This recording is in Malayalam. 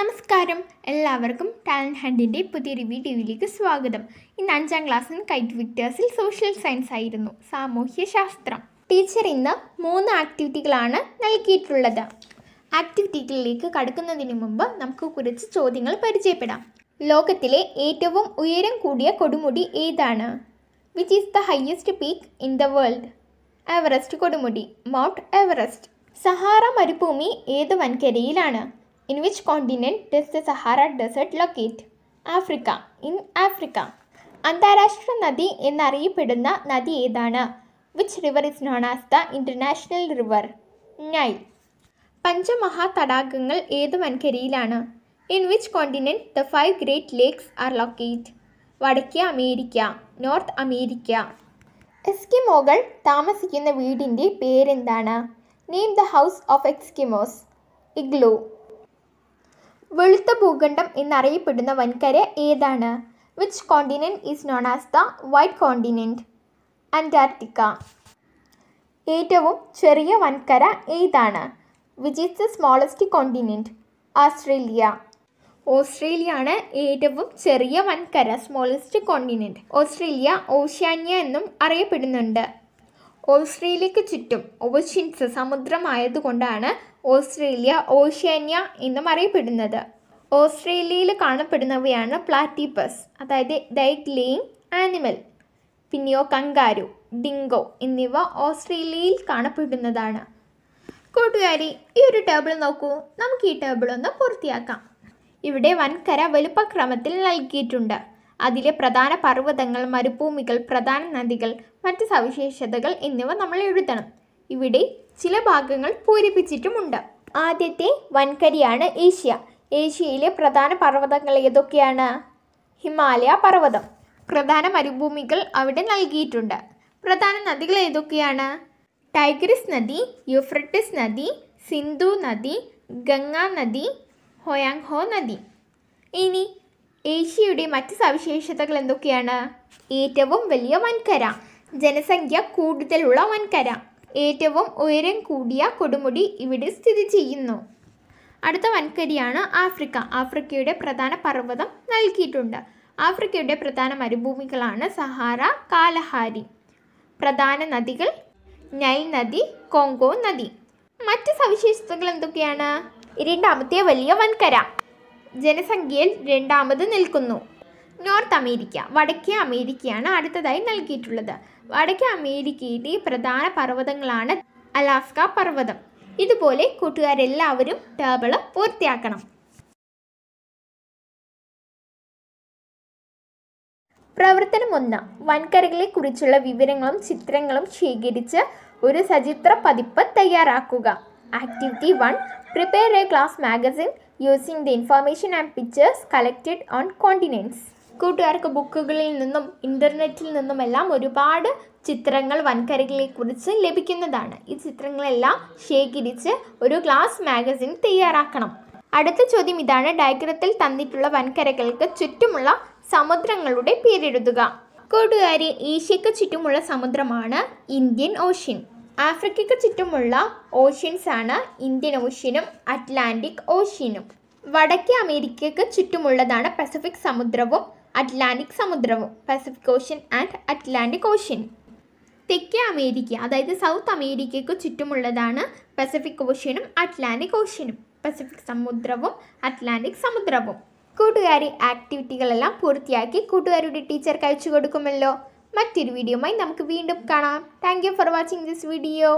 നമസ്കാരം. എല്ലാവർക്കും ടാലന്റ് ഹണ്ടിന്റെ പുതിയൊരു വീഡിയോയിലേക്ക് സ്വാഗതം. ഇന്ന് അഞ്ചാം ക്ലാസ്സിൽ കൈറ്റ് വിക്ടേഴ്സിൽ സോഷ്യൽ സയൻസ് ആയിരുന്നു സാമൂഹ്യ ശാസ്ത്രം. ടീച്ചർ ഇന്ന് മൂന്ന് ആക്ടിവിറ്റികളാണ് നൽകിയിട്ടുള്ളത്. ആക്ടിവിറ്റികളിലേക്ക് കടക്കുന്നതിന് മുമ്പ് നമുക്ക് കുറച്ച് ചോദ്യങ്ങൾ പരിചയപ്പെടാം. ലോകത്തിലെ ഏറ്റവും ഉയരം കൂടിയ കൊടുമുടി ഏതാണ്? Which is the highest peak in the world Everest കൊടുമുടി മൗണ്ട് എവറസ്റ്റ് സഹാറ മരുഭൂമി ഏത് വൻകരയിലാണ്? In which continent does the Sahara desert locate Africa in Africa അന്താരാഷ്ട്ര നദി എന്നറിയപ്പെടുന്ന നദി ഏതാണ്? Which river is known as the international river Nile പഞ്ചമഹാ തടാകങ്ങൾ ഏത് വൻകരയിലാണ്? In which continent the five great lakes are locate വടക്കേ അമേരിക്ക നോർത്ത് അമേരിക്ക. എസ്കിമോകൾ താമസിക്കുന്ന വീടിന്റെ പേരെന്താണ്? Name the house of Eskimos igloo. വെളുത്ത ഭൂഖണ്ഡം എന്നറിയപ്പെടുന്ന വൻകര ഏതാണ്? Which continent is known as the white continent Antarctica ഏറ്റവും ചെറിയ വൻകര ഏതാണ്? Which is the smallest continent Australia Australia ആണ് ഏറ്റവും ചെറിയ വൻകര സ്മോളസ്റ്റ് കോണ്ടിനെന്റ് ഓസ്ട്രേലിയ ഓഷ്യാനിയ എന്നും അറിയപ്പെടുന്നുണ്ട്. ഓസ്ട്രേലിയക്ക് ചുറ്റും ഓഷ്യൻസ് സമുദ്രമായതുകൊണ്ടാണ് ഓസ്ട്രേലിയ ഓഷ്യാനിയ എന്നും അറിയപ്പെടുന്നത്. ഓസ്ട്രേലിയയിൽ കാണപ്പെടുന്നവയാണ് പ്ലാറ്റിപ്പസ് അതായത് ഡൈറ്റ് ലേയിങ് ആനിമൽ. പിന്നെയോ കങ്കാരു ഡിങ്കോ എന്നിവ ഓസ്ട്രേലിയയിൽ കാണപ്പെടുന്നതാണ്. കൂട്ടുകാരി ഈ ഒരു ടേബിൾ നോക്കൂ. നമുക്ക് ഈ ടേബിൾ ഒന്ന് പൂർത്തിയാക്കാം. ഇവിടെ വൻകര വലുപ്പക്രമത്തിൽ നൽകിയിട്ടുണ്ട്. അതിലെ പ്രധാന പർവതങ്ങൾ മരുഭൂമികൾ പ്രധാന നദികൾ മറ്റ് സവിശേഷതകൾ എന്നിവ നമ്മൾ എഴുതണം. ഇവിടെ ചില ഭാഗങ്ങൾ പൂരിപ്പിച്ചിട്ടുമുണ്ട്. ആദ്യത്തെ വൻകരിയാണ് ഏഷ്യ. ഏഷ്യയിലെ പ്രധാന പർവതങ്ങൾ ഏതൊക്കെയാണ്? ഹിമാലയ പർവതം. പ്രധാന മരുഭൂമികൾ അവിടെ നൽകിയിട്ടുണ്ട്. പ്രധാന നദികൾ ഏതൊക്കെയാണ്? ടൈഗ്രിസ് നദി യുഫ്രട്ടിസ് നദി സിന്ധു നദി ഗംഗാ നദി ഹൊയാങ്ഹോ നദി. ഇനി ഏഷ്യയുടെ മറ്റ് സവിശേഷതകൾ എന്തൊക്കെയാണ്? ഏറ്റവും വലിയ വൻകര. ജനസംഖ്യ കൂടുതലുള്ള വൻകര. ഏറ്റവും ഉയരം കൂടിയ കൊടുമുടി ഇവിടെ സ്ഥിതി ചെയ്യുന്നു. അടുത്ത വൻകരിയാണ് ആഫ്രിക്ക. ആഫ്രിക്കയുടെ പ്രധാന പർവതം നൽകിയിട്ടുണ്ട്. ആഫ്രിക്കയുടെ പ്രധാന മരുഭൂമികളാണ് സഹാറ കാലഹാരി. പ്രധാന നദികൾ നൈൽ നദി കോങ്കോ നദി. മറ്റ് സവിശേഷതകൾ എന്തൊക്കെയാണ്? രണ്ടാമത്തെ വലിയ വൻകര. ജനസംഖ്യയിൽ രണ്ടാമത് നിൽക്കുന്നു. നോർത്ത് അമേരിക്ക വടക്കേ അമേരിക്കയാണ് അടുത്തതായി നൽകിയിട്ടുള്ളത്. വടക്കേ അമേരിക്കയിലെ പ്രധാന പർവതങ്ങളാണ് അലാസ്ക പർവതം. ഇതുപോലെ കൂട്ടുകാരെല്ലാവരും ടേബിൾ പൂർത്തിയാക്കണം. പ്രവർത്തനം ഒന്ന് വൻകരകളെ കുറിച്ചുള്ള വിവരങ്ങളും ചിത്രങ്ങളും ശേഖരിച്ച് ഒരു സചിത്ര പതിപ്പ് തയ്യാറാക്കുക. Activity one prepare a class magazine using the information and pictures collected on continents കൂട്ടുകാർക്ക് ബുക്കുകളിൽ നിന്നും ഇന്റർനെറ്റിൽ നിന്നുമെല്ലാം ഒരുപാട് ചിത്രങ്ങൾ വൻകരകളെക്കുറിച്ച് ലഭിക്കുന്നതാണ്. ഈ ചിത്രങ്ങളെല്ലാം ശേഖരിച്ച് ഒരു ക്ലാസ് മാഗസിൻ തയ്യാറാക്കണം. അടുത്ത ചോദ്യം ഇതാണ്. ഡയഗ്രത്തിൽ തന്നിട്ടുള്ള വൻകരകൾക്ക് ചുറ്റുമുള്ള സമുദ്രങ്ങളുടെ പേരെഴുതുക. കൂട്ടുകാരി ഏഷ്യക്ക് ചുറ്റുമുള്ള സമുദ്രമാണ് ഇന്ത്യൻ ഓഷ്യൻ. ആഫ്രിക്കയ്ക്ക് ചുറ്റുമുള്ള ഓഷ്യൻസ് ആണ് ഇന്ത്യൻ ഓഷ്യനും അറ്റ്ലാന്റിക് ഓഷ്യനും. വടക്കേ അമേരിക്കയ്ക്ക് ചുറ്റുമുള്ളതാണ് പസഫിക് സമുദ്രവും Atlantic സമുദ്രവും Pacific ocean and Atlantic ocean. തെക്കേ അമേരിക്ക അതായത് സൗത്ത് അമേരിക്കയ്ക്ക് ചുറ്റുമുള്ളതാണ് പസഫിക് ഓഷ്യനും അറ്റ്ലാന്റിക് ഓഷ്യനും. പസഫിക് സമുദ്രവും അറ്റ്ലാന്റിക് സമുദ്രവും. കൂട്ടുകാരി ആക്ടിവിറ്റികളെല്ലാം പൂർത്തിയാക്കി കൂട്ടുകാരുടെ ടീച്ചർക്ക് അയച്ചു കൊടുക്കുമല്ലോ. മറ്റൊരു വീഡിയോയുമായി നമുക്ക് വീണ്ടും കാണാം. Thank for watching this video